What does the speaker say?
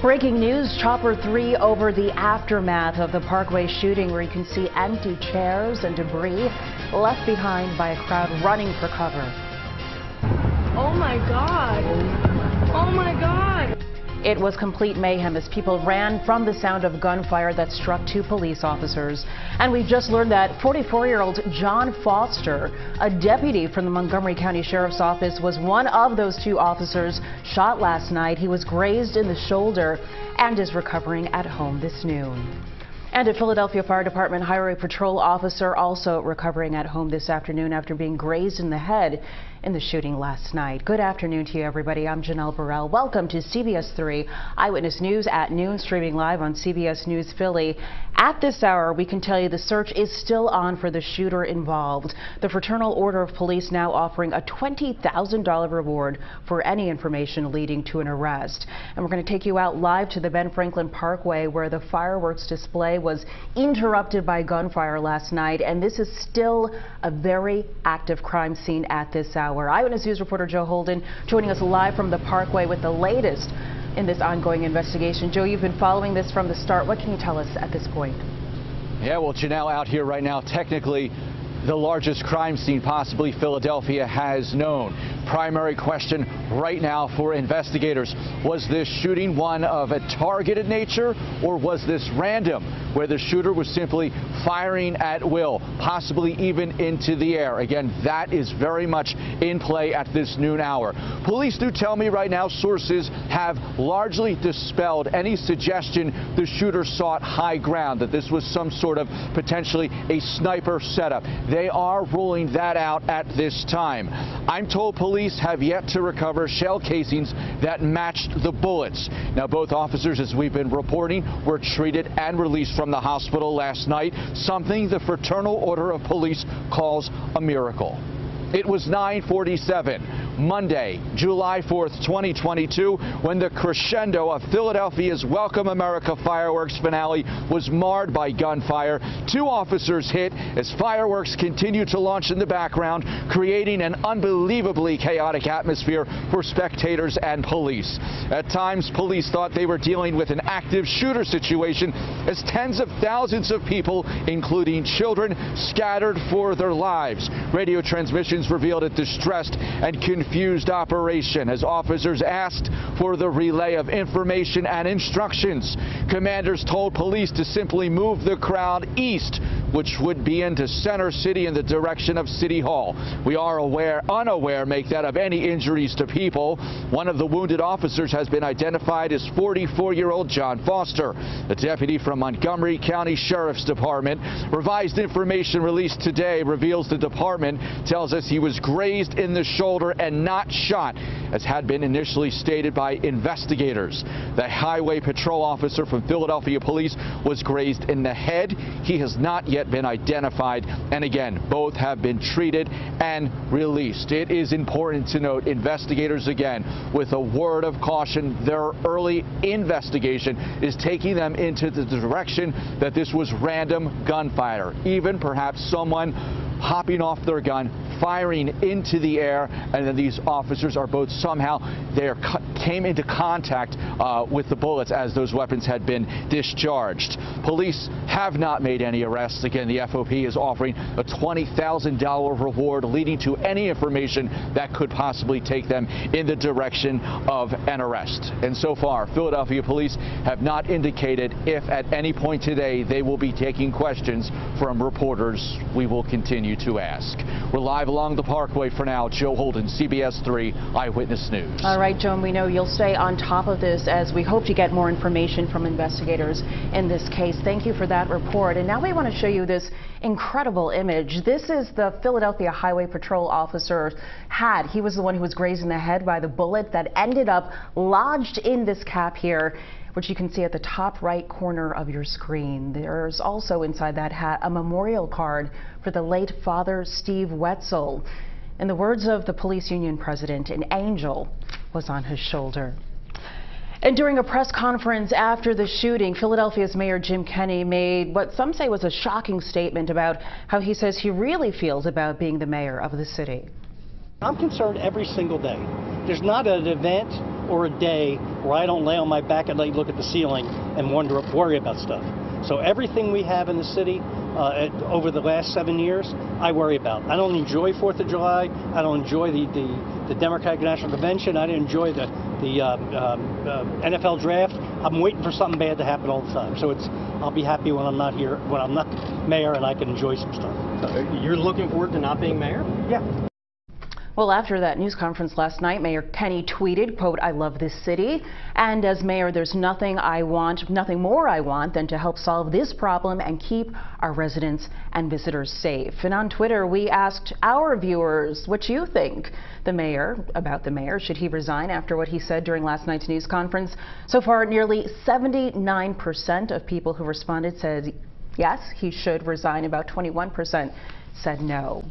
Breaking news, Chopper 3 over the aftermath of the Parkway shooting where you can see empty chairs and debris left behind by a crowd running for cover. Oh my God. Oh my God. It was complete mayhem as people ran from the sound of gunfire that struck two police officers. And we've just learned that 44-year-old John Foster, a deputy from the Montgomery County Sheriff's Office, was one of those two officers shot last night. He was grazed in the shoulder and is recovering at home this noon. And a Philadelphia Fire Department Highway Patrol officer also recovering at home this afternoon after being grazed in the head in the shooting last night. Good afternoon to you, everybody. I'm Janelle Burrell. Welcome to CBS 3 Eyewitness News at noon, streaming live on CBS News Philly. At this hour, we can tell you the search is still on for the shooter involved. The Fraternal Order of Police now offering a $20,000 reward for any information leading to an arrest. And we're going to take you out live to the Ben Franklin Parkway where the fireworks display was interrupted by gunfire last night. And this is still a very active crime scene at this hour hour. Eyewitness News reporter Joe Holden joining us live from the Parkway with the latest in this ongoing investigation. Joe, you've been following this from the start. What can you tell us at this point? Yeah, well, Janelle out here right now, technically the largest crime scene possibly Philadelphia has known. Primary question right now for investigators. Was this shooting one of a targeted nature or was this random where the shooter was simply firing at will, possibly even into the air? Again, that is very much in play at this noon hour. Police do tell me right now sources have largely dispelled any suggestion the shooter sought high ground, that this was some sort of potentially a sniper setup. They are ruling that out at this time. I'm told police have yet to recover shell casings that matched the bullets. Now, both officers, as we've been reporting, were treated and released from the hospital last night, something the Fraternal Order of Police calls a miracle. It was 947. Monday, July 4th, 2022, when the crescendo of Philadelphia's Welcome America fireworks finale was marred by gunfire. Two officers hit as fireworks continued to launch in the background, creating an unbelievably chaotic atmosphere for spectators and police. At times, police thought they were dealing with an active shooter situation as tens of thousands of people, including children, scattered for their lives. Radio transmissions revealed a distressed and confused confused operation as officers asked for the relay of information and instructions. Commanders told police to simply move the crowd east which would be into Center City in the direction of City Hall. We are aware, unaware, make that of any injuries to people. One of the wounded officers has been identified as 44-year-old John Foster, a deputy from Montgomery County Sheriff's Department. Revised information released today reveals the department tells us he was grazed in the shoulder and not shot, as had been initially stated by investigators. The highway patrol officer from Philadelphia Police was grazed in the head. He has not yet been identified. And again, both have been treated and released. It is important to note investigators, again, with a word of caution, their early investigation is taking them into the direction that this was random gunfire, even perhaps someone hopping off their gun, firing into the air, and then these officers are both somehow they came into contact uh, with the bullets as those weapons had been discharged. Police have not made any arrests. Again, the FOP is offering a $20,000 reward leading to any information that could possibly take them in the direction of an arrest. And so far, Philadelphia police have not indicated if at any point today they will be taking questions from reporters. We will continue continue to ask. We're live along the parkway for now. Joe Holden, CBS 3 Eyewitness News. All right, Joan, we know you'll stay on top of this as we hope to get more information from investigators in this case. Thank you for that report. And now we want to show you this incredible image. This is the Philadelphia Highway Patrol officer had. He was the one who was grazed in the head by the bullet that ended up lodged in this cap here which you can see at the top right corner of your screen. There's also inside that hat a memorial card for the late Father Steve Wetzel. In the words of the police union president, an angel was on his shoulder. And during a press conference after the shooting, Philadelphia's Mayor Jim Kenney made what some say was a shocking statement about how he says he really feels about being the mayor of the city. I'm concerned every single day. There's not an event or a day where I don't lay on my back at night, look at the ceiling, and wonder, worry about stuff. So everything we have in the city uh, at, over the last seven years, I worry about. I don't enjoy Fourth of July. I don't enjoy the, the, the Democratic National Convention. I didn't enjoy the the uh, um, uh, NFL draft. I'm waiting for something bad to happen all the time. So it's I'll be happy when I'm not here, when I'm not mayor, and I can enjoy some stuff. Uh, You're looking forward to not being mayor? Yeah. Well, after that news conference last night, Mayor Kenney tweeted, quote, I love this city. And as mayor, there's nothing I want, nothing more I want than to help solve this problem and keep our residents and visitors safe. And on Twitter, we asked our viewers what you think the mayor, about the mayor. Should he resign after what he said during last night's news conference? So far, nearly 79% of people who responded said yes, he should resign. About 21% said no.